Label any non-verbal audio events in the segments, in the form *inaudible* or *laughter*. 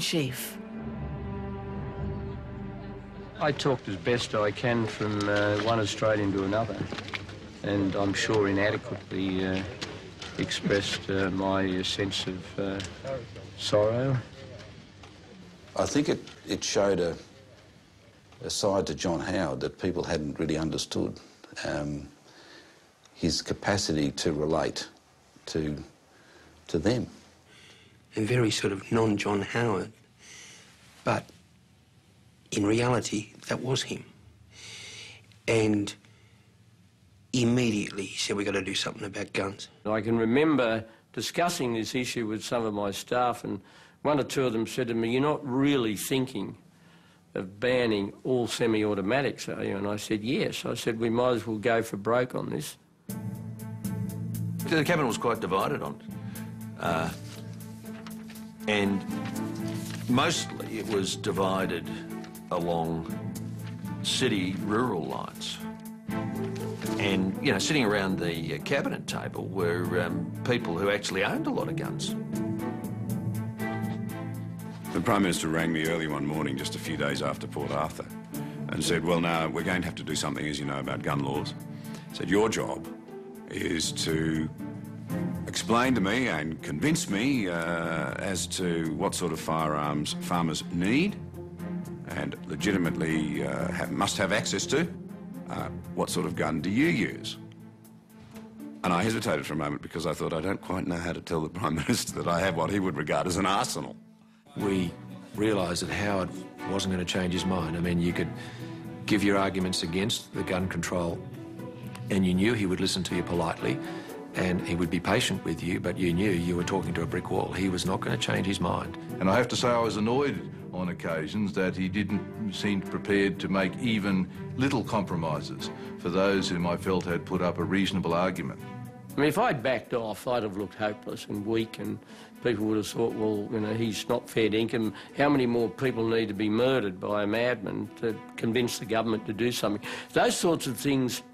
chief. I talked as best I can from uh, one Australian to another, and I'm sure inadequately uh, expressed uh, my sense of uh, sorrow. I think it, it showed a, a side to John Howard that people hadn't really understood. Um, his capacity to relate to, to them. And very sort of non-John Howard, but in reality, that was him. And immediately he said, we've got to do something about guns. I can remember discussing this issue with some of my staff, and one or two of them said to me, You're not really thinking of banning all semi automatics, are you? And I said, Yes. I said, We might as well go for broke on this. The cabinet was quite divided on it. Uh, and mostly it was divided along city rural lines. And, you know, sitting around the uh, cabinet table were um, people who actually owned a lot of guns. The Prime Minister rang me early one morning, just a few days after Port Arthur, and said, well, now, we're going to have to do something, as you know, about gun laws. Said, your job is to explain to me and convince me uh, as to what sort of firearms farmers need and legitimately uh, have, must have access to. Uh, what sort of gun do you use? And I hesitated for a moment because I thought I don't quite know how to tell the *laughs* Prime Minister that I have what he would regard as an arsenal. We realised that Howard wasn't going to change his mind. I mean, you could give your arguments against the gun control and you knew he would listen to you politely and he would be patient with you, but you knew you were talking to a brick wall. He was not going to change his mind. And I have to say I was annoyed on occasions that he didn't seem prepared to make even little compromises for those whom I felt had put up a reasonable argument. I mean, if I'd backed off, I'd have looked hopeless and weak, and people would have thought, well, you know, he's not fair dinkum. How many more people need to be murdered by a madman to convince the government to do something? Those sorts of things,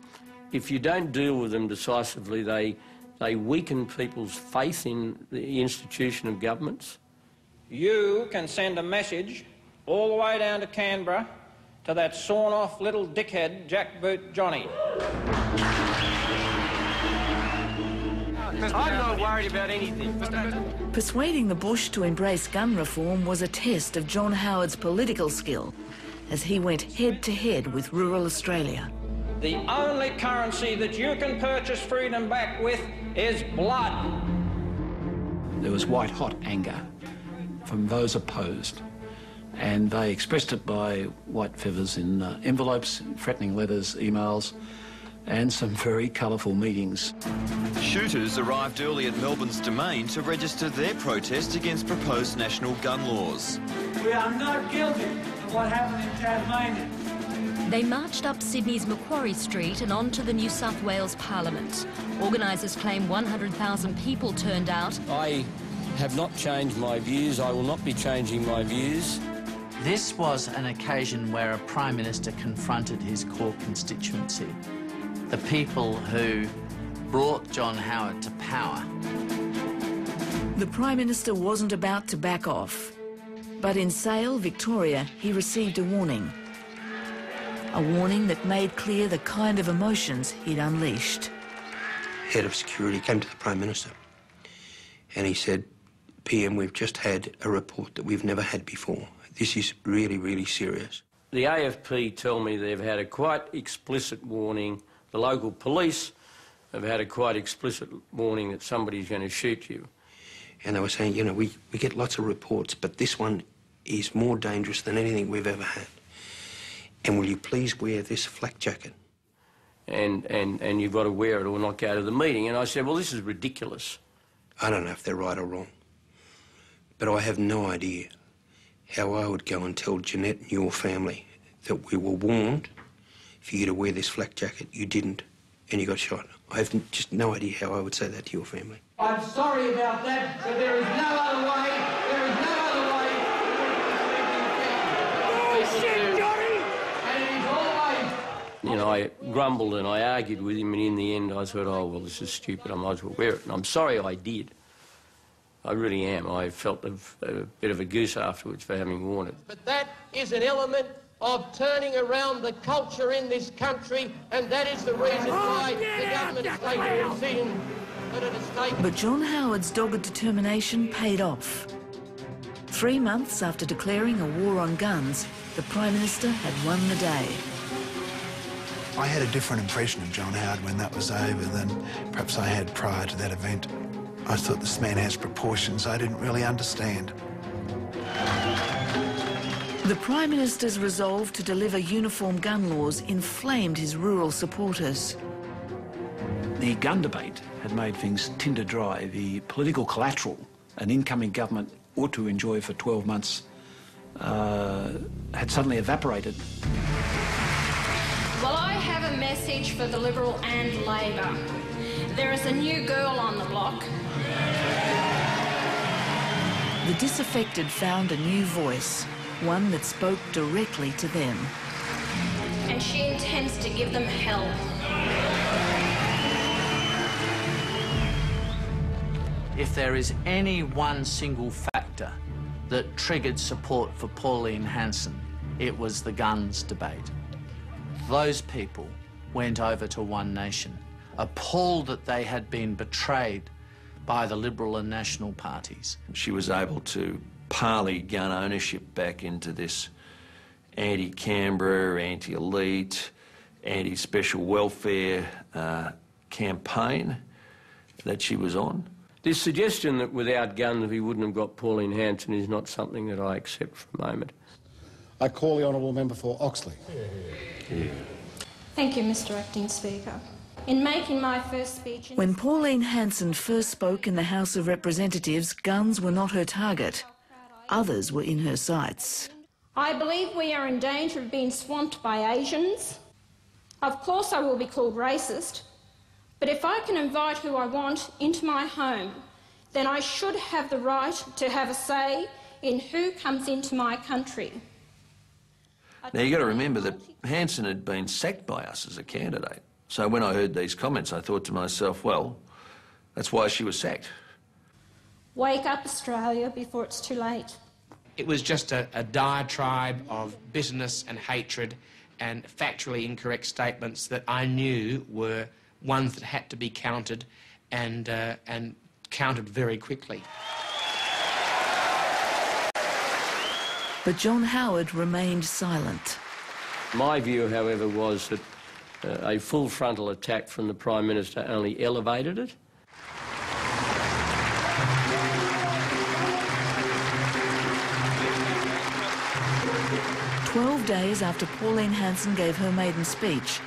if you don't deal with them decisively, they, they weaken people's faith in the institution of governments. You can send a message all the way down to Canberra to that sawn-off little dickhead, Jackboot Johnny. I'm not worried about anything. Persuading the Bush to embrace gun reform was a test of John Howard's political skill as he went head to head with rural Australia. The only currency that you can purchase freedom back with is blood. There was white hot anger from those opposed. And they expressed it by white feathers in uh, envelopes, threatening letters, emails, and some *laughs* very colourful meetings. Shooters arrived early at Melbourne's Domain to register their protest against proposed national gun laws. We are not guilty of what happened in Tasmania. They marched up Sydney's Macquarie Street and on to the New South Wales Parliament. Organisers claim 100,000 people turned out. I have not changed my views. I will not be changing my views. This was an occasion where a Prime Minister confronted his core constituency, the people who brought John Howard to power. The Prime Minister wasn't about to back off. But in Sale, Victoria, he received a warning. A warning that made clear the kind of emotions he'd unleashed. Head of security came to the Prime Minister and he said, PM, we've just had a report that we've never had before. This is really, really serious. The AFP tell me they've had a quite explicit warning. The local police have had a quite explicit warning that somebody's going to shoot you. And they were saying, you know, we, we get lots of reports, but this one is more dangerous than anything we've ever had. And will you please wear this flak jacket? And, and, and you've got to wear it or not go to the meeting. And I said, well, this is ridiculous. I don't know if they're right or wrong. But I have no idea how I would go and tell Janette and your family that we were warned for you to wear this flak jacket. You didn't, and you got shot. I have just no idea how I would say that to your family. I'm sorry about that, but there is no other way. There is no other way. Bullshit, Johnny! And it is always You know, I grumbled and I argued with him, and in the end I thought, oh, well, this is stupid, I might as well wear it. And I'm sorry I did. I really am. I felt a, a bit of a goose afterwards for having worn it. But that is an element of turning around the culture in this country, and that is the reason why the government has taken the decision that it has taken. But John Howard's dogged determination paid off. Three months after declaring a war on guns, the Prime Minister had won the day. I had a different impression of John Howard when that was over than perhaps I had prior to that event. I thought this man has proportions I didn't really understand. The Prime Minister's resolve to deliver uniform gun laws inflamed his rural supporters. The gun debate had made things tinder dry. The political collateral an incoming government ought to enjoy for 12 months uh, had suddenly evaporated. Well, I have a message for the Liberal and Labor. There is a new girl on the block. The disaffected found a new voice, one that spoke directly to them. And she intends to give them hell. If there is any one single factor that triggered support for Pauline Hanson, it was the guns debate. Those people went over to One Nation, appalled that they had been betrayed by the Liberal and National parties. She was able to parley gun ownership back into this anti-Canberra, anti-elite, anti-special welfare uh, campaign that she was on. This suggestion that without guns we wouldn't have got Pauline Hanson is not something that I accept for a moment. I call the honourable member for Oxley. Thank you, Mr Acting Speaker. In making my first speech... in- When Pauline Hanson first spoke in the House of Representatives, guns were not her target. Others were in her sights. I believe we are in danger of being swamped by Asians. Of course I will be called racist, but if I can invite who I want into my home, then I should have the right to have a say in who comes into my country. Now you've got to remember that Hanson had been sacked by us as a candidate. So when I heard these comments, I thought to myself, well, that's why she was sacked. Wake up, Australia, before it's too late. It was just a, a diatribe of bitterness and hatred and factually incorrect statements that I knew were ones that had to be counted and, uh, and counted very quickly. But John Howard remained silent. My view, however, was that uh, a full frontal attack from the Prime Minister only elevated it. Twelve days after Pauline Hanson gave her maiden speech,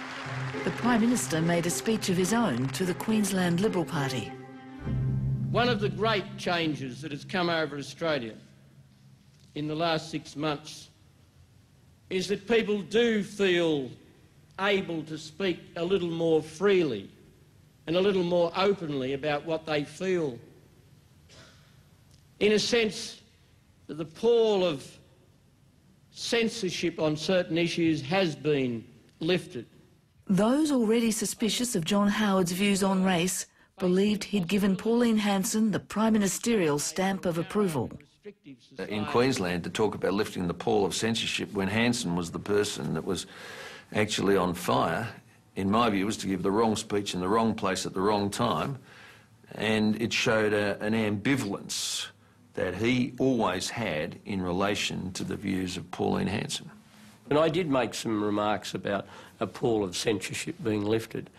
the Prime Minister made a speech of his own to the Queensland Liberal Party. One of the great changes that has come over Australia in the last six months is that people do feel able to speak a little more freely and a little more openly about what they feel. In a sense, the pall of censorship on certain issues has been lifted. Those already suspicious of John Howard's views on race believed he'd given Pauline Hanson the prime ministerial stamp of approval. Uh, in Queensland, to talk about lifting the pall of censorship when Hanson was the person that was actually on fire, in my view, was to give the wrong speech in the wrong place at the wrong time. And it showed a, an ambivalence that he always had in relation to the views of Pauline Hanson. And I did make some remarks about a pall of censorship being lifted.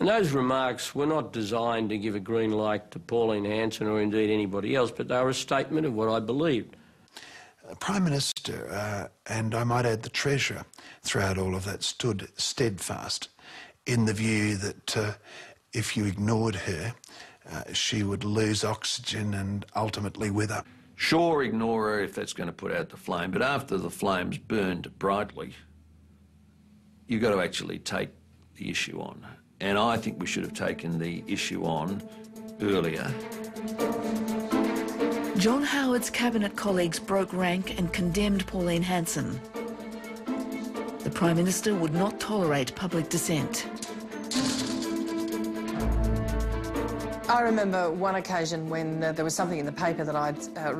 And those remarks were not designed to give a green light to Pauline Hanson or indeed anybody else, but they were a statement of what I believed. The Prime Minister, uh, and I might add the Treasurer, throughout all of that, stood steadfast in the view that uh, if you ignored her, uh, she would lose oxygen and ultimately wither. Sure, ignore her if that's going to put out the flame, but after the flame's burned brightly, you've got to actually take the issue on. And I think we should have taken the issue on earlier. John Howard's cabinet colleagues broke rank and condemned Pauline Hanson. The Prime Minister would not tolerate public dissent. I remember one occasion when uh, there was something in the paper that I'd uh,